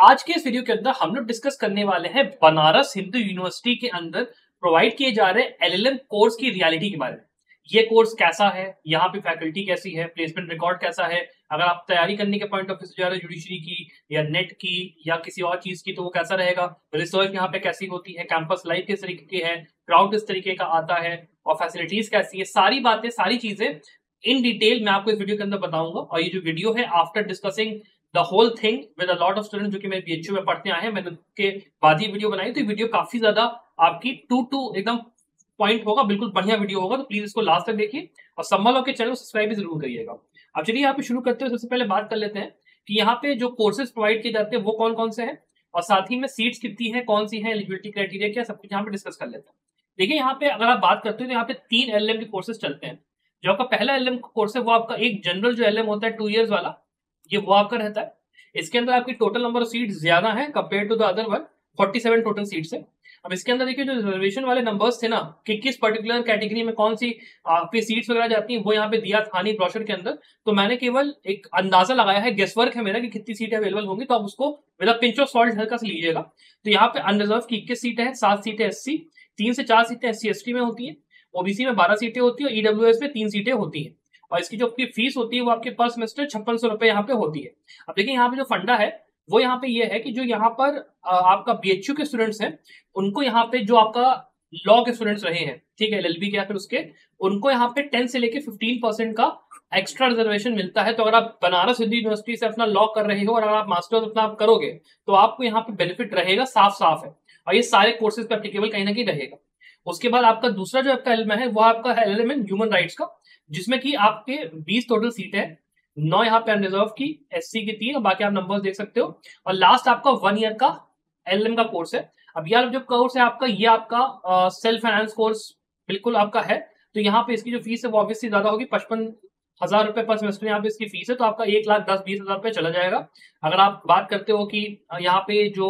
आज के इस वीडियो के अंदर हम लोग डिस्कस करने वाले हैं बनारस हिंदू यूनिवर्सिटी के अंदर प्रोवाइड किए जा रहे एलएलएम कोर्स की रियलिटी के बारे में। ये कोर्स कैसा है? यहाँ पे फैकल्टी कैसी है? प्लेसमेंट रिकॉर्ड कैसा है? अगर आप तैयारी करने के पॉइंट ऑफ़ व्यू से जा रहे हैं जुडिशरी की या नेट की या किसी और चीज़ की तो वो कैसा रहेगा? रिसर्च यहाँ पे कैसी होती है? कैंपस लाइफ किस तरीके की है? क्राउड किस तरीके का आता है? और फैसिलिटीज़ कैसी है? सारी बातें, सारी चीज़ें इन डिटेल मैं आपको इस वीडियो के अंदर बताऊँगा। और ये जो वीडियो है after discussing the whole thing with a lot of student जो कि मेरे बीएचयू में पढ़ते आए हैं, मैंने उसके बाद ही वीडियो बनाई तो वीडियो काफ़ी ज़्यादा आपकी टू टू एकदम पॉइंट होगा, बिल्कुल बढ़िया वीडियो होगा तो प्लीज़ इसको लास्ट तक देखिए और संभल के चैनल सब्सक्राइब भी ज़रूर करिएगा। अब चलिए यहाँ पे शुरू करते हुए सबसे पहले बात कर लेते हैं कि यहाँ पे जो कोर्सेज प्रोवाइड किए जाते हैं, वो कौन कौन से हैं और साथ ही में सीट्स कितनी है कौन सी है एलिजिबिलिटी क्राइटेरिया क्या, सब कुछ यहाँ पे डिस्कस कर लेते हैं। देखिए यहाँ पे अगर आप बात करते हो तो यहाँ पे तीन एल के कोर्सेज चलते हैं। जो आपका पहला एल कोर्स है, वो आपका एक जनरल जो एलएम होता है टू ईयर्स वाला ये वो आपका रहता है। इसके अंदर आपकी टोटल नंबर ऑफ़ सीट ज़्यादा है compare to the other one forty seven total seats है। अब इसके अंदर देखिए, जो रिजर्वेशन वाले नंबर्स थे ना, कि किस पर्टिकुलर कैटेगरी में कौन सी आपकी सीट्स वगैरह जाती हैं, वो यहाँ पे दिया था नहीं ब्रोशर के अंदर। तो मैंने केवल एक अंदाज़ा लगाया है गेस वर्क है मेरा कि कितनी सीटें अवेलेबल होंगी तो आप उसको विद पिंच ऑफ़ सॉल्ट हल्का से लीजिएगा। तो यहाँ पे अनरिजर्व की इक्कीस सीटें हैं? सात सीटें एस तीन से चार सीटें एस सी में होती है ओबीसी में बारह सीटें होती है और ईडब्ल्यू में तीन सीटें होती है। और इसकी जो आपकी फ़ीस होती है, वो आपके पर सेमेस्टर छप्पन सौ रुपए यहाँ पे होती है। अब देखिए, यहाँ पे जो फंडा है, वो यहाँ पे ये यह है कि जो यहाँ पर आपका बीएचयू के स्टूडेंट्स हैं, उनको यहाँ पे जो आपका लॉ के स्टूडेंट्स रहे हैं, ठीक है एलएलबी के या फिर उसके, उनको यहाँ पे टेन से लेके फिफ्टीन परसेंट का एक्स्ट्रा रिजर्वेशन मिलता है। तो अगर आप बनारस हिंदू यूनिवर्सिटी से अपना लॉ कर रहे हो और अगर आप मास्टर्स अपना आप करोगे तो आपको यहाँ पे बेनिफिट रहेगा साफ़ साफ़ है। और ये सारे कोर्सेज पे एप्लीकेबल कहीं ना कहीं रहेगा। उसके बाद आपका दूसरा जो आपका एल है, वो आपका है एल ह्यूमन राइट्स का। जिसमें कि आपके 20 टोटल सीट है। नौ यहाँ पे अनरिजर्व की एससी की तीन, और बाकी आप नंबर्स देख सकते हो। और लास्ट आपका वन ईयर का एल का कोर्स है। अब यार जो कोर्स है आपका, ये आपका सेल्फ फाइनेंस कोर्स बिल्कुल आपका है। तो यहाँ पे इसकी जो फ़ीस है वो ऑब्वियसली ज़्यादा होगी। पचपन हज़ार रुपए पर सेमेस्टर यहाँ पे इसकी फ़ीस है तो आपका एक लाख दस, बीस हज़ार रुपये चला जाएगा। अगर आप बात करते हो कि यहाँ पे जो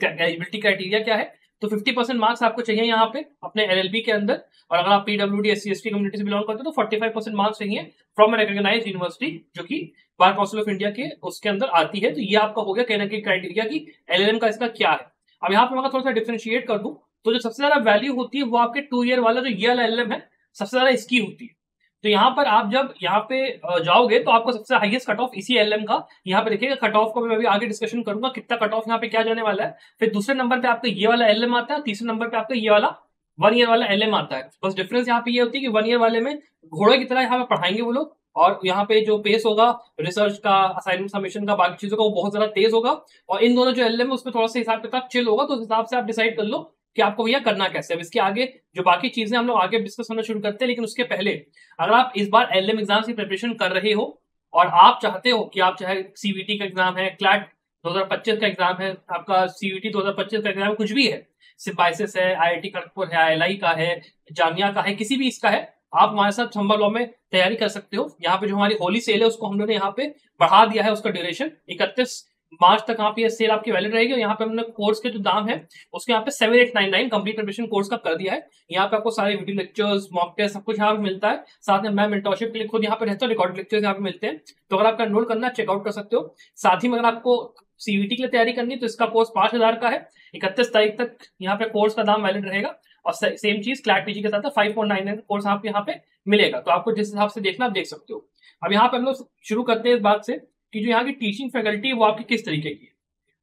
एलिजिबिलिटी क्राइटेरिया क्या है तो 50 परसेंट मार्क्स आपको चाहिए यहाँ पे, अपने एल के अंदर। और अगर आप PW D S C S T community से बिलोंग करते हो तो 45 परसेंट मार्क्स चाहिए फ्रॉम रिकॉग्नाइज यूनिवर्सिटी जो कि बार काउंसिल ऑफ़ इंडिया के उसके अंदर आती है। तो ये आपका हो गया कहना की क्राइटेरिया की एलएलएम का इसका क्या है। अब यहाँ पे मैं थोड़ा सा डिफ्रेंशिएट कर दूँ तो जो सबसे ज़्यादा वैल्यू होती है वो आपके टू ईयर वाला, जो वाला एल है, सबसे ज़्यादा इसकी होती है। तो यहाँ पर आप जब यहाँ पे जाओगे तो आपको सबसे हाईएस्ट कट ऑफ़ इसी एल एम का। यहाँ पे देखिएगा कट ऑफ़ को मैं अभी आगे डिस्कशन करूँगा, कितना कट ऑफ़ यहाँ पे क्या जाने वाला है। फिर दूसरे नंबर पे आपका ये वाला एल एम आता है, तीसरे नंबर पे आपका ये वाला वन ईयर वाला एल एम आता है। बस डिफरेंस यहाँ पे ये होती है कि वन ईयर वाले में घोड़े की तरह यहाँ पे पढ़ाएँगे वो लोग, और यहाँ पे जो पेस होगा रिसर्च का असाइनमेंट सबमिशन का, बाकी चीज़ों का वो बहुत ज़्यादा तेज होगा। और इन दोनों जो एलएम है उसमें थोड़ा सा हिसाब किताब चिल होगा तो उस हिसाब से आप डिसाइड कर लो कि आपको भैया करना कैसे अब इसके आगे जो बाकी चीज़ें हम लोग आगे डिस्कस करना शुरू करते हैं, लेकिन उसके पहले, अगर आप इस बार एल एम एग्ज़ाम की प्रिपरेशन कर रहे हो, और आप चाहते हो कि आप चाहे सीवीटी का एग्ज़ाम है क्लैट 2025 का एग्ज़ाम है, आपका सीवीटी 2025 का एग्ज़ाम कुछ भी है सिपाइसिस है आईआईटी खड़गपुर है आई का है जामिया का है, किसी भी इसका है, आप हमारे साथ संभव लॉ में तैयारी कर सकते हो। यहाँ पे जो हमारी होली सेल है, उसको हम लोगों ने यहाँ पे बढ़ा दिया है, उसका ड्यूरेशन इकतीस मार्च तक यहाँ पे सेल आपकी वैलिड रहेगी और यहाँ पे हमने कोर्स के जो दाम है उसके यहाँ पे seven eight nine nine complete preparation course का कर दिया है यहाँ पे आपको सारे वीडियो लेक्चर्स मॉक टेस्ट सब कुछ यहाँ पे मिलता है साथ में मैं मेंटरशिप के लिए खुद यहाँ पे रहता हूँ रिकॉर्ड लेक्चर्स यहाँ पे मिलते हैं तो अगर आपका एनरोल करना चेकआउट कर सकते हो साथ ही में अगर आपको सीवीटी के लिए तैयारी करनी है तो इसका कोर्स पाँच हज़ार का है इकतीस तारीख तक यहाँ पे कोर्स का दाम वैलिड रहेगा और सेम चीज़ क्लैट पीजी के साथ फाइव पॉइंट नाइन कोर्स आपको यहाँ पे मिलेगा तो आपको जिस हिसाब से देखना आप देख सकते हो अब यहाँ पे हम लोग शुरू करते हैं इस बात से कि जो यहाँ की टीचिंग फैकल्टी वो आपकी किस तरीके की है?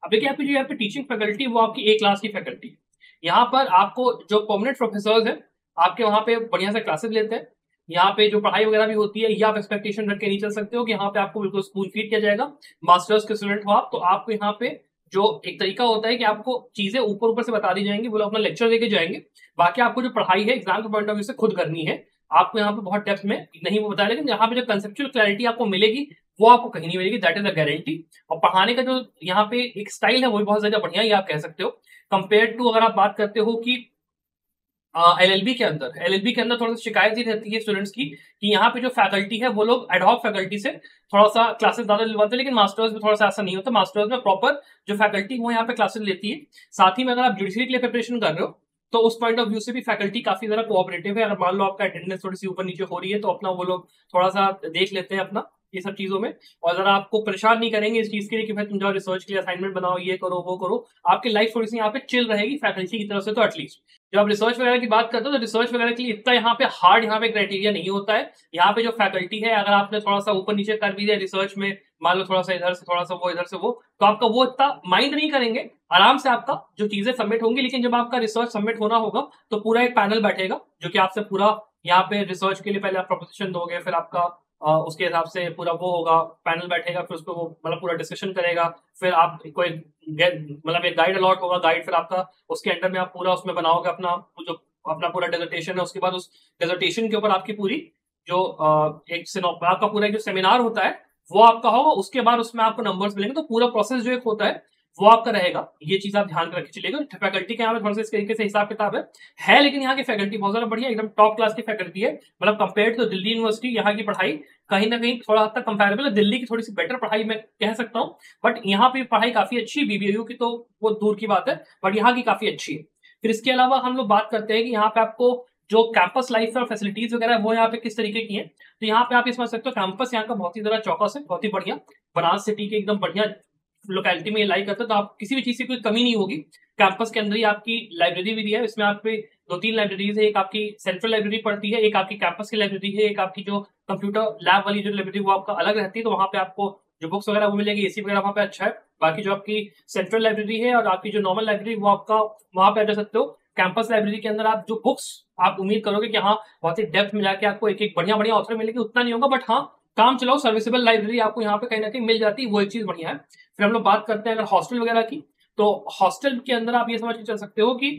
अब देखिए, आपकी जो यहाँ पे टीचिंग फैकल्टी वो आपकी ए क्लास की फैकल्टी है। यहाँ पर आपको जो परमानेंट प्रोफेसर है, आपके वहाँ पे बढ़िया से क्लासेस लेते हैं। यहाँ पे जो पढ़ाई वगैरह भी होती है, ये आप एक्सपेक्टेशन रख के नहीं चल सकते हो कि यहाँ पे आपको बिल्कुल स्कूल फ़ीड किया जाएगा। मास्टर्स के स्टूडेंट हो आप तो आपको यहाँ पे जो एक तरीका होता है कि आपको चीज़ें ऊपर ऊपर से बता दी जाएँगी, वो लोग अपना लेक्चर देके जाएँगे। बाकी आपको जो पढ़ाई है एग्ज़ाम के पॉइंट ऑफ़ व्यू से खुद करनी है, आपको यहाँ पे बहुत डेप्थ में नहीं वो बताया, लेकिन यहाँ पे जो कंसेप्चुअल क्लैरिटी आपको मिलेगी वो आपको कहीं नहीं मिलेगी दैट इज़ अ गारंटी और पढ़ाने का जो यहाँ पे एक स्टाइल है, वो भी बहुत ज़्यादा बढ़िया ही आप कह सकते हो. कंपेयर टू अगर आप बात करते हो कि एल एल बी के अंदर एल एल बी के अंदर थोड़ा सा शिकायत ही रहती है स्टूडेंट्स की कि यहाँ पे जो फैकल्टी है, वो लोग एडॉक फैकल्टी से थोड़ा सा क्लासेस ज़्यादा लिलवाते हैं लेकिन मास्टर्स में थोड़ा सा ऐसा नहीं होता. मास्टर्स में प्रॉपर जो फैकल्टी वो यहाँ पे क्लासेस लेती है. साथ ही में अगर आप जुडिशरी के लिए प्रिपरेशन कर रहे हो तो उस पॉइंट ऑफ़ व्यू से भी फैकल्टी काफ़ी ज़्यादा कोऑपरेटिव है. अगर मान लो आपका अटेंडेंस थोड़ी सी ऊपर नीचे हो रही है तो अपना वो लोग थोड़ा सा देख लेते हैं अपना. ये सब चीज़ों में। और जरा आपको परेशान नहीं करेंगे इस चीज़ के लिए कि भाई तुम जाओ रिसर्च के लिए असाइनमेंट बनाओ, ये करो, वो करो, आपकी लाइफ थोड़ी सी यहाँ पे चिल रहेगी फैकल्टी की तरफ़ से तो एटलीस्ट जब आप रिसर्च वगैरह की बात करते हो तो रिसर्च वगैरह के लिए इतना यहाँ पे हार्ड यहाँ पे क्राइटेरिया नहीं होता है। यहाँ पे जो फैकल्टी है, अगर आपने थोड़ा सा ऊपर नीचे कर भी दिया रिसर्च में, मान लो थोड़ा सा इधर से थोड़ा सा वो, इधर से वो तो आपका वो इतना माइंड नहीं करेंगे। आराम से आपका जो चीज़ें सबमिट होंगी, लेकिन जब आपका रिसर्च सबमिट होना होगा तो पूरा एक पैनल बैठेगा, जो कि आपसे पूरा यहाँ पे रिसर्च के लिए पहले आप प्रोपोजिशन दोगे, फिर आपका उसके हिसाब से पूरा वो होगा पैनल बैठेगा, फिर उसको वो मतलब पूरा डिस्कशन करेगा, फिर आप कोई मतलब एक गाइड अलॉट होगा गाइड फिर आपका उसके अंडर में आप पूरा उसमें बनाओगे अपना जो अपना पूरा डेजर्टेशन है, उसके बाद उस डेजर्टेशन के ऊपर आपकी पूरी जो एक आपका पूरा जो सेमिनार होता है, वो आपका होगा, उसके बाद उसमें आपको नंबर्स मिलेंगे तो पूरा प्रोसेस जो एक होता है वो आपका रहेगा। ये चीज़ आप ध्यान रख चलेगा फैकल्टी के यहाँ पे थोड़ा सा इस तरीके से हिसाब किताब है। है, लेकिन यहाँ की फैकल्टी बहुत ज़्यादा बढ़िया एकदम टॉप क्लास की फैकल्टी है। मतलब कंपेयर टू दिल्ली यूनिवर्सिटी यहाँ की पढ़ाई कहीं ना कहीं थोड़ा हद तक कंपेरेबल है। दिल्ली की थोड़ी सी बेटर पढ़ाई मैं कह सकता हूँ। बट यहाँ पे पढ़ाई काफ़ी अच्छी बीबीयू की तो वो दूर की बात है। बट यहाँ की काफ़ी अच्छी है। फिर इसके अलावा हम लोग बात करते हैं कि यहाँ पे आपको जो कैंपस लाइफ और फैसिलिटीज़ वगैरह वो यहाँ पे किस तरीके की है? तो यहाँ पे आप ये समझ सकते हो कैंपस यहाँ का बहुत ही ज़्यादा चौकस है, बहुत ही बढ़िया। बनारस सिटी के एकदम बढ़िया लोकेलिटी में लाई करते हो तो आप किसी भी चीज़ की कोई कमी नहीं होगी। कैंपस के अंदर ही आपकी लाइब्रेरी भी दी है, इसमें आप दो तीन लाइब्रेरीज है, एक आपकी सेंट्रल लाइब्रेरी पड़ती है, एक आपकी कैंपस की लाइब्रेरी है, एक आपकी जो कंप्यूटर लैब वाली जो लाइब्रेरी वो आपका अलग रहती है तो वहाँ पे आपको जो बुक्स वगैरह, वो मिलेगी एसी वगैरह वहाँ पे अच्छा है। बाकी जो आपकी सेंट्रल लाइब्रेरी है और आपकी जो नॉर्मल लाइब्रेरी वो आपका, वहाँ पे आ सकते हो। कैंपस लाइब्रेरी के अंदर आप जो बुक्स आप उम्मीद करोगे कि हाँ बहुत ही डेप्थ मिला के आपको एक एक बढ़िया बढ़िया ऑथर मिलेगी, उतना नहीं होगा बट हाँ काम चलाओ सर्विसेबल लाइब्रेरी आपको यहाँ पे कहीं ना कहीं मिल जाती है, वो एक चीज़ बढ़िया है। फिर हम लोग बात करते हैं अगर हॉस्टल वगैरह की तो हॉस्टल के अंदर आप ये समझ के चल सकते हो कि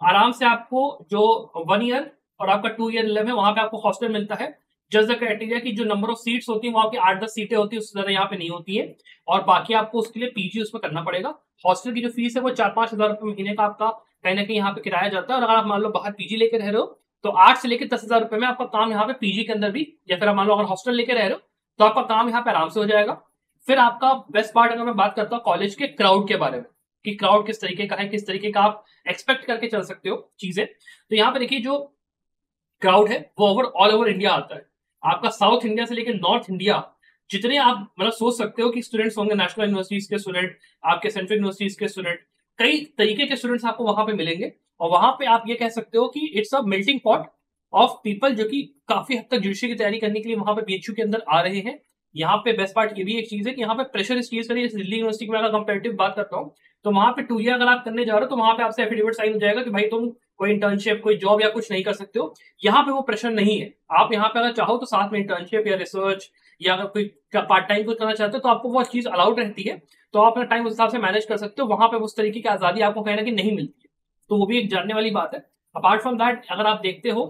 आराम से आपको जो वन ईयर और आपका टू ईयर इलेवन है, वहाँ पे आपको हॉस्टल मिलता है। जस्ट द क्राइटेरिया की जो नंबर ऑफ़ सीट्स होती है, वहाँ की आठ दस सीटें होती है, उससे ज़्यादा यहाँ पे नहीं होती है। और बाकी आपको उसके लिए पीजी उसमें करना पड़ेगा। हॉस्टल की जो फ़ीस है, वो चार पाँच हज़ार रुपए महीने का आपका कहीं ना कहीं यहाँ पे किराया जाता है। और अगर आप मान लो बाहर पीजी लेके रह रहे हो तो आठ से लेकर दस हज़ार रुपए में आपका काम यहाँ पे पीजी के अंदर भी, या फिर आप मान लो अगर हॉस्टल लेके रह रहे हो तो आपका काम यहाँ पे आराम से हो जाएगा। फिर आपका बेस्ट पार्ट अगर मैं बात करता हूँ कॉलेज के क्राउड के बारे में, कि क्राउड किस तरीके का है, किस तरीके का आप एक्सपेक्ट करके चल सकते हो चीज़ें तो यहाँ पे देखिए जो क्राउड है, वो ओवर ऑल ओवर इंडिया आता है। आपका साउथ इंडिया से लेकर नॉर्थ इंडिया जितने आप मतलब सोच सकते हो कि स्टूडेंट्स होंगे नेशनल यूनिवर्सिटीज के स्टूडेंट आपके सेंट्रल यूनिवर्सिटीज के स्टूडेंट कई तरीके के स्टूडेंट्स आपको वहाँ पे मिलेंगे। और वहाँ पे आप ये कह सकते हो कि it's a melting pot of people जो कि काफ़ी हद तक जुडिशरी की तैयारी करने के लिए वहाँ पे बीएचयू के अंदर आ रहे हैं। यहाँ पे बेस्ट पार्ट ये भी एक चीज़ है कि यहाँ पे प्रेशर इस चीज़ करिए दिल्ली यूनिवर्सिटी में अगर कंपेरेटिव बात करता हूँ तो वहाँ पे टू ईयर अगर आप करने जा रहे हो तो वहाँ पे आपसे एफिडेविट साइन हो जाएगा कि भाई तुम कोई इंटर्नशिप कोई जॉब या कुछ नहीं कर सकते हो। यहाँ पे वो प्रेशर नहीं है। आप यहाँ पे अगर चाहो तो साथ में इंटर्नशिप या रिसर्च या अगर कोई पार्ट टाइम कुछ करना चाहते हो तो आपको वो चीज़ अलाउड रहती है। तो आप अपना टाइम उस हिसाब से मैनेज कर सकते हो। वहाँ पे उस तरीके की आज़ादी आपको कहीं ना कहीं नहीं मिलती है। तो वो भी एक जानने वाली बात है। अपार्ट फ्रॉम दैट अगर आप देखते हो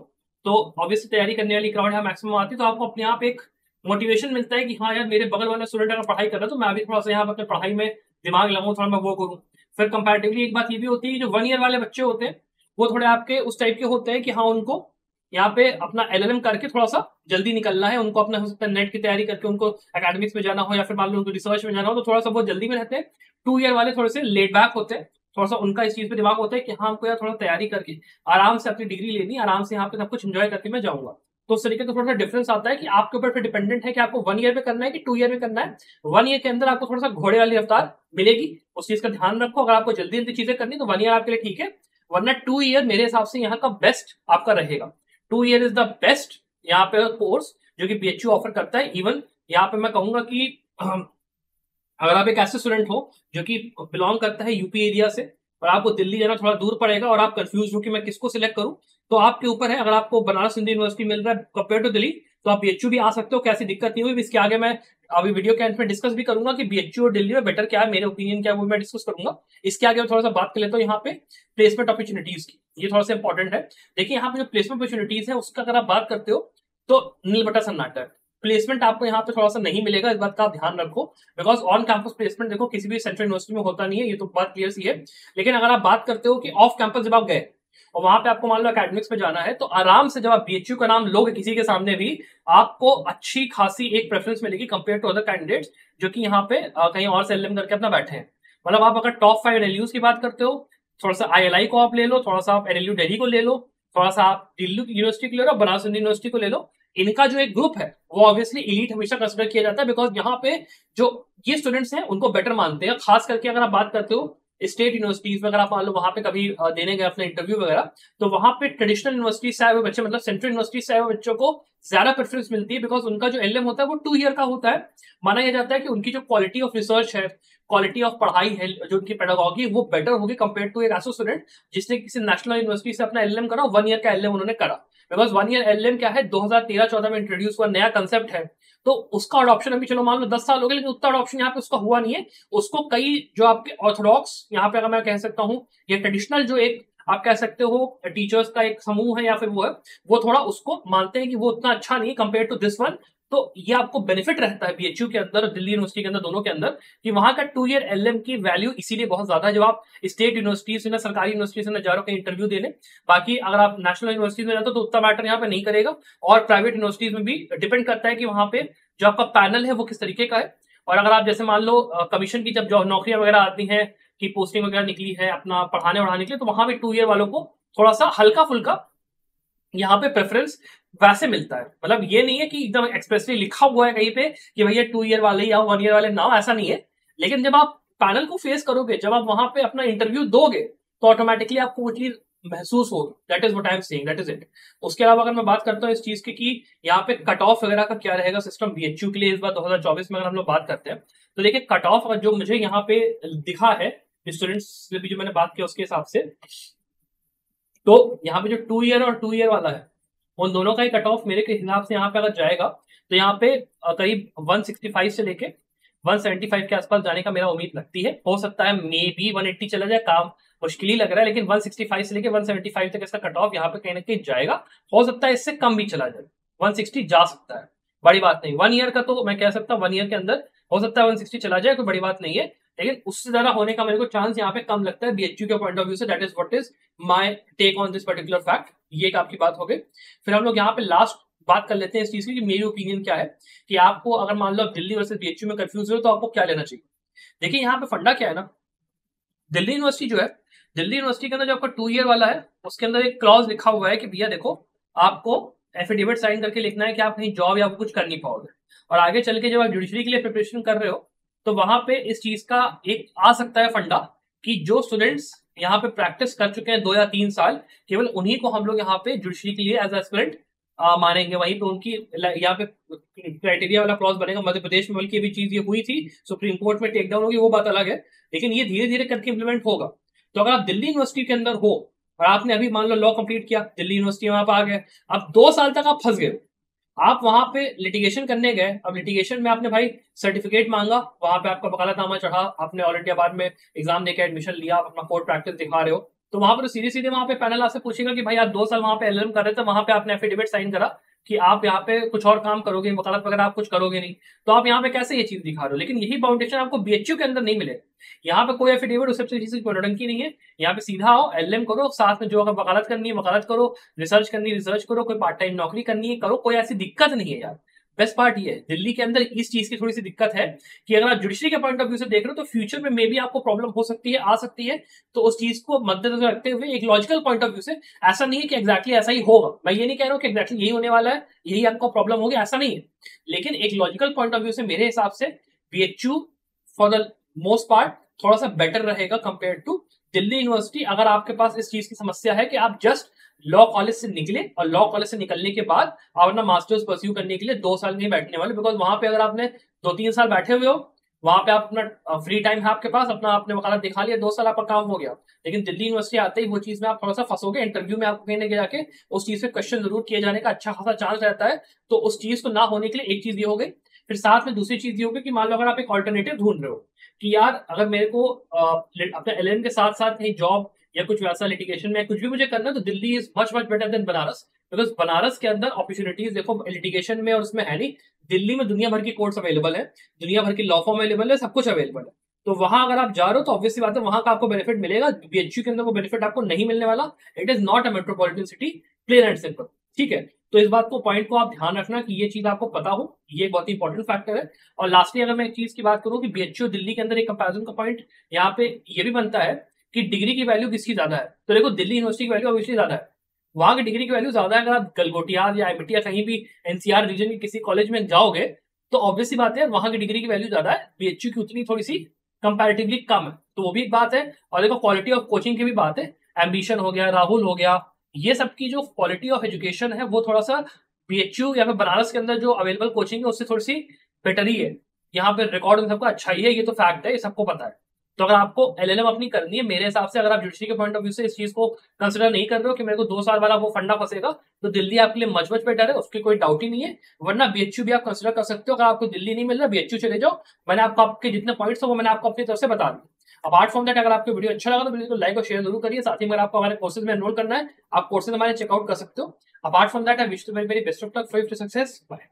तो ऑब्वियसली तैयारी करने वाली क्राउड यहाँ मैक्सिमम आती है तो आपको अपने आप एक मोटिवेशन मिलता है कि हाँ यार, मेरे बगल वाला स्टूडेंट अगर पढ़ाई कर रहा है तो मैं भी थोड़ा सा यहाँ अपने पढ़ाई में दिमाग लगाऊँ, थोड़ा मैं वो करूँ। फिर कंपेरेटिवली एक बात ये भी होती है जो वन ईयर वाले बच्चे होते हैं, वो थोड़े आपके उस टाइप के होते हैं कि हाँ उनको यहाँ पे अपना एल करके थोड़ा सा जल्दी निकलना है, उनको अपना हो सकता है नेट की तैयारी करके उनको अकेडमिक्स में जाना हो या फिर मान लो उनको रिसर्च में जाना हो तो थोड़ा सा बहुत जल्दी में रहते हैं। टू ईयर वाले थोड़े से लेट बैक होते हैं, थोड़ा सा उनका इस चीज़ पे दिमाग होता है कि हाँ हमको यार थोड़ा तैयारी करके आराम से अपनी डिग्री लेनी आराम से यहाँ पे सब कुछ एंजॉय करके मैं जाऊँगा। तो उस तरीके का थोड़ा सा डिफरेंस आता है कि आपके ऊपर फिर डिपेंडेंट है कि आपको वन ईयर में करना है कि टू ईयर में करना है। वन ईयर के अंदर आपको थोड़ा सा घोड़े वाली रफ्तार मिलेगी, उस चीज़ का ध्यान रखो। अगर आपको जल्दी जल्दी चीज़ें करनी तो वन ईयर आपके लिए ठीक है, वरना टू ईयर मेरे हिसाब से यहाँ का बेस्ट आपका रहेगा। Two year is the best यहाँ पे कोर्स जो कि बी ऑफ़र करता है। इवन यहाँ पे मैं कहूँगा कि अगर आप एक ऐसे स्टूडेंट हो जो कि बिलोंग करता है यूपी एरिया से और आपको दिल्ली जाना थोड़ा दूर पड़ेगा और आप कंफ्यूज हो कि मैं किसको सिलेक्ट करूँ। तो आपके ऊपर है, अगर आपको बनारस हिंदू यूनिवर्सिटी मिल रहा है कंपेयर टू दिल्ली तो आप बीएचयू भी आ सकते हो, कैसी दिक्कत नहीं हुई। इसके आगे मैं अभी वीडियो के एंड में डिस्कस भी करूँगा कि बीएचयू और दिल्ली में बेटर क्या है, मेरे ओपिनियन क्या है, वो मैं डिस्कस करूँगा। इसके आगे मैं थोड़ा सा बात कर लेता हूँ यहाँ पे प्लेसमेंट अपॉर्चुनिटीज़ की। ये थोड़ा सा इंपॉर्टेंट है। देखिए यहाँ पे जो प्लेसमेंट अपॉर्चुनिटीज़ है, उसका अगर आप बात करते हो तो नील बटा सन्नाटा है। प्लेसमेंट आपको यहाँ पे थोड़ा सा नहीं मिलेगा, इस बात का ध्यान रखो। बिकॉज़ ऑन कैंपस प्लेसमेंट देखो, किसी भी सेंट्रल यूनिवर्सिटी में होता नहीं है, ये तो बात क्लियर सी है। लेकिन अगर आप बात करते हो कि ऑफ़ कैंपस जब आप गए, और वहाँ पे आपको मान लो अकेडमिक्स में जाना है तो आराम से जब आप बीएचयू का नाम लोगे किसी के सामने भी, आपको अच्छी खासी एक प्रेफरेंस मिलेगी कंपेयर टू अदर कैंडिडेट्स जो कि यहाँ पे कहीं और से एल करके अपना बैठे हैं। मतलब आप अगर टॉप फाइव एल की बात करते हो, थोड़ा सा आईएलआई को आप ले लो, थोड़ा सा आप एल दिल्ली को ले लो, थोड़ा सा आप दिल्ली यूनिवर्सिटी को ले लो बनारस यूनिवर्सिटी को ले लो इनका जो एक ग्रुप है, वो ऑब्वियसली इलीट हमेशा कंसिडर किया जाता है बिकॉज़ यहाँ पे जो ये स्टूडेंट्स हैं, उनको बेटर मानते हैं। खास करके अगर आप बात करते हो स्टेट यूनिवर्सिटीज में अगर आप मान लो, वहाँ पे कभी देने गए अपने इंटरव्यू वगैरह तो वहाँ पे ट्रेडिशनल यूनिवर्सिटी से आए हुए बच्चे मतलब सेंट्रल यूनिवर्सिटी से आए हुए बच्चों को ज़्यादा प्रेफरेंस मिलती है बिकॉज़ उनका जो एलएम होता है, वो टू ईयर का होता है। माना यह जाता है कि उनकी जो क्वालिटी ऑफ़ रिसर्च है क्वालिटी ऑफ़ पढ़ाई है, जो उनकी पेडागॉगी वो बेटर होगी कंपेयर टू एक ऐसा स्टूडेंट जिसने किसी नेशनल यूनिवर्सिटी से अपना एलएम करा वन ईयर का एलएम उन्होंने करा। बिकॉज़ वन ईयर एल क्या है? 2013-14 में इंट्रोड्यूस हुआ नया कंसेप्ट है। तो उसका अडॉप्शन अभी चलो मान लो दस साल हो गए, लेकिन उतना अडॉप्शन यहाँ पे उसका हुआ नहीं है। उसको कई जो आपके ऑर्थोडॉक्स यहाँ पे अगर मैं कह सकता हूँ, ये ट्रेडिशनल जो एक आप कह सकते हो टीचर्स का एक समूह है या फिर वो है, वो थोड़ा उसको मानते हैं कि वो उतना अच्छा नहीं कंपेयर टू दिस वन तो ये आपको बेनिफिट रहता है बीएचयू के अंदर और दिल्ली यूनिवर्सिटी के अंदर, दोनों के अंदर, कि वहाँ का टू ईयर एलएम की वैल्यू इसीलिए बहुत ज़्यादा है। जब आप स्टेट यूनिवर्सिटी से ना सरकारी यूनिवर्सिटी से ना जा रहे हो इंटरव्यू देने, बाकी अगर आप नेशनल यूनिवर्सिटी में जाते हो तो उतना मैटर यहाँ पे नहीं करेगा। और प्राइवेट यूनिवर्सिटीज में भी डिपेंड करता है कि वहाँ पे जो आपका पैनल है, वो किस तरीके का है। और अगर आप जैसे मान लो कमीशन की जब जो नौकरियाँ वगैरह आती हैं, कि पोस्टिंग वगैरह निकली है, अपना पढ़ाने वढ़ाने के लिए तो वहाँ पे टू ईयर वालों को थोड़ा सा हल्का फुल्का यहाँ पे प्रेफरेंस वैसे मिलता है। मतलब ये नहीं है कि एकदम एक्सप्रेसली लिखा हुआ है कहीं पे कि भैया टू ईयर वाले या वन ईयर वाले ना, ऐसा नहीं है। लेकिन जब आप पैनल को फेस करोगे, जब आप वहाँ पे अपना इंटरव्यू दोगे तो ऑटोमेटिकली आपको वो चीज़ महसूस होगी। That is what I am saying that is it उसके अलावा अगर मैं बात करता हूँ इस चीज़ की कि यहाँ पे कट ऑफ़ वगैरह का क्या रहेगा सिस्टम बीएचयू के लिए इस बार 2024 में अगर हम लोग बात करते हैं तो देखिए कट ऑफ़ जो मुझे यहाँ पे दिखा है स्टूडेंट्स से भी जो मैंने बात किया उसके हिसाब से तो यहाँ पे जो टू ईयर और टू ईयर वाला है, उन दोनों का ही कट ऑफ़ मेरे हिसाब से यहाँ पे अगर जाएगा तो यहाँ पे करीब 165 से लेके 175 के आसपास जाने का मेरा उम्मीद लगती है। हो सकता है मे बी 180 चला जाए, काम मुश्किल ही लग रहा है, लेकिन 165 से लेके 175 तक इसका कट ऑफ़ यहाँ पे कहीं ना कहीं जाएगा। हो सकता है इससे कम भी चला जाए 160 जा सकता है। बड़ी बात नहीं वन ईयर का तो मैं कह सकता हूँ वन ईयर के अंदर हो सकता है 160 चला जाए, कोई बड़ी बात नहीं है। लेकिन उससे ज़्यादा होने का मेरे को चांस यहाँ पे कम लगता है बीएचयू के पॉइंट ऑफ़ व्यू से that is what is my take on this particular fact ये एक आपकी बात हो गई। फिर हम लोग यहाँ पे लास्ट बात कर लेते हैं इस चीज़ की कि मेरी ओपिनियन क्या है, कि आपको अगर मान लो दिल्ली वर्सेज बीएचयू में कंफ्यूज हो तो आपको क्या लेना चाहिए? देखिए यहाँ पे फंडा क्या है ना? दिल्ली यूनिवर्सिटी जो है, दिल्ली यूनिवर्सिटी के अंदर जो आपका टू ईयर वाला है, उसके अंदर एक क्लॉज लिखा हुआ है कि भैया देखो, आपको एफिडेविट साइन करके लिखना है कि आप कहीं जॉब या कुछ कर नहीं पाओगे। और आगे चल के जब आप जुडिशरी के लिए प्रिपरेशन कर रहे हो तो वहाँ पे इस चीज़ का एक आ सकता है फंडा कि जो स्टूडेंट्स यहाँ पे प्रैक्टिस कर चुके हैं दो या तीन साल, केवल उन्हीं को हम लोग यहाँ पे जुडिशरी के लिए एज एस्पिरेंट मानेंगे। वहीं पे उनकी यहाँ पे क्राइटेरिया वाला क्लॉज बनेगा। मध्य प्रदेश में बल्कि भी चीज़ ये हुई थी, सुप्रीम कोर्ट में टेकडाउन होगी, वो बात अलग है। लेकिन ये धीरे धीरे करके इम्प्लीमेंट होगा। तो अगर आप दिल्ली यूनिवर्सिटी के अंदर हो और आपने अभी मान लो लॉ कंप्लीट किया, दिल्ली यूनिवर्सिटी में आप आ गए अब दो साल तक आप फंस गए। आप वहाँ पे लिटिगेशन करने गए। अब लिटिगेशन में आपने भाई सर्टिफिकेट मांगा, वहाँ पे आपका वकालतनामा चढ़ा, आपने ऑल इंडिया बाद में एग्ज़ाम देकर एडमिशन लिया, आप अपना कोर्ट प्रैक्टिस दिखा रहे हो। तो वहाँ पर सीधे सीधे वहाँ पे पैनल आपसे पूछेगा कि भाई आप दो साल वहाँ पे एल कर रहे थे, वहाँ पे आपने एफिडेविट साइन करा। कि आप यहाँ पे कुछ और काम करोगे, वकालत वगैरह आप कुछ करोगे नहीं तो आप यहाँ पे कैसे ये चीज़ दिखा रहे हो? लेकिन यही फाउंडेशन आपको बीएचयू के अंदर नहीं मिलेगा यहाँ पे कोई एफिडेविट उस सबसे चीज़ की नहीं है। यहाँ पे सीधा आओ एल करो, साथ में जो अगर वकालत करनी है, वकालत करो रिसर्च करनी रिसर्च करो, कोई पार्ट टाइम नौकरी करनी है, करो, कोई ऐसी दिक्कत नहीं है यार। बेस्ट पार्ट ये है, दिल्ली के अंदर इस चीज़ की थोड़ी सी दिक्कत है कि अगर आप जुडिशरी के पॉइंट ऑफ़ व्यू से देख रहे हो तो फ्यूचर में मे भी आपको प्रॉब्लम हो सकती है, आ सकती है तो उस चीज़ को मद्देनजर रखते हुए एक लॉजिकल पॉइंट ऑफ़ व्यू से, ऐसा नहीं है कि एक्जैक्टली ऐसा ही होगा। मैं ये नहीं कह रहा हूँ कि एक्जैक्टली यही होने वाला है, यही आपको प्रॉब्लम होगी, ऐसा नहीं है। लेकिन एक लॉजिकल पॉइंट ऑफ़ व्यू से मेरे हिसाब से BHU for the most part थोड़ा सा बेटर रहेगा कंपेयर टू दिल्ली यूनिवर्सिटी अगर आपके पास इस चीज़ की समस्या है कि आप जस्ट लॉ कॉलेज से निकले और लॉ कॉलेज से निकलने के बाद आप अपना मास्टर्स परस्यू करने के लिए दो साल नहीं बैठने वाले बिकॉज़ वहाँ पे अगर आपने दो तीन साल बैठे हुए हो, वहाँ पे आप अपना फ्री टाइम है आपके पास, अपना आपने वकालत दिखा लिया, दो साल आपका काम हो गया। लेकिन दिल्ली यूनिवर्सिटी आते ही वो चीज़ में आप थोड़ा सा फंसोगे इंटरव्यू में आपको कहीं जाके उस चीज़ पे क्वेश्चन ज़रूर किए जाने का अच्छा खासा चांस रहता है। तो उस चीज़ को ना होने के लिए एक चीज़ ये हो गई। फिर साथ में दूसरी चीज़ ये होगी कि मान लो अगर आप एक ऑल्टरनेटिव ढूंढ रहे हो कि यार अगर मेरे को अपने एल के साथ साथ कहीं जॉब या कुछ वैसा लिटिगेशन में, कुछ भी मुझे करना तो Delhi is much much better than Banaras because Banaras के अंदर अपॉर्चुनिटीज़ देखो लिटिगेशन में और उसमें है नहीं। दिल्ली में दुनिया भर की कोर्ट्स अवेलेबल है, दुनिया भर की लॉ फॉर्म अवेलेबल है, सब कुछ अवेलेबल है। तो वहाँ अगर आप जा रहे हो तो ऑब्वियसली बात है, वहाँ का आपको बेनिफिट मिलेगा बीएचयू के अंदर वो बेनिफिट आपको नहीं मिलने वाला। It is not a metropolitan city plain and simple ठीक है? तो इस बात को पॉइंट को आप ध्यान रखना कि ये चीज़ आपको पता हो, ये बहुत ही इंपॉर्टेंट फैक्टर है। और लास्टली अगर मैं एक चीज़ की बात करूँ कि बीएचयू दिल्ली के अंदर एक कंपेरिजन का पॉइंट यहाँ पे ये भी बनता है कि डिग्री की वैल्यू किसकी ज़्यादा है? तो देखो, दिल्ली यूनिवर्सिटी की वैल्यू ऑब्वियसली ज़्यादा है। वहाँ की डिग्री की वैल्यू ज़्यादा है, अगर आप गलगोटियार या एमटी या कहीं भी एनसीआर रीजन की किसी कॉलेज में जाओगे तो ऑब्वियसली बात है, वहाँ की डिग्री की वैल्यू ज़्यादा है बीएचयू की उतनी थोड़ी सी कंपेरेटिवली कम है। तो वो भी एक बात है, और देखो क्वालिटी ऑफ़ कोचिंग की भी बात है एम्बिशन हो गया, राहुल हो गया, ये सब की जो क्वालिटी ऑफ़ एजुकेशन है, वो थोड़ा सा बीएचयू या फिर बनारस के अंदर जो अवेलेबल कोचिंग है, उससे थोड़ी सी बेटर ही है। यहाँ पे रिकॉर्ड सबका अच्छा ही है, ये तो फैक्ट है, ये सबको पता है। तो अगर आपको एलएलएम अपनी करनी है, मेरे हिसाब से अगर आप जुडिशरी के पॉइंट ऑफ़ व्यू से इस चीज़ को कंसिडर नहीं कर रहे हो कि मेरे को दो साल वाला वो फंडा फंसेगा तो दिल्ली आपके लिए मच बेटर है, उसकी कोई डाउट ही नहीं है, वरना बीएचयू भी आप कंसिडर कर सकते हो, अगर आपको दिल्ली नहीं मिल रहा बीएचयू चले जाओ, मैंने आपको आपके जितने पॉइंट्स हो, वो मैंने आपको अपनी तरफ़ से बता दिया अपार्ट फ्रॉम दैट अगर आपको वीडियो अच्छा लगा तो वीडियो को लाइक और शेयर ज़रूर करिए, साथ ही अगर आपको हमारे कोर्सेज में एनरोल करना है, आप कोर्सेज हमारे चेकआउट कर सकते हो। Apart from that I wish to very best of luck for success bye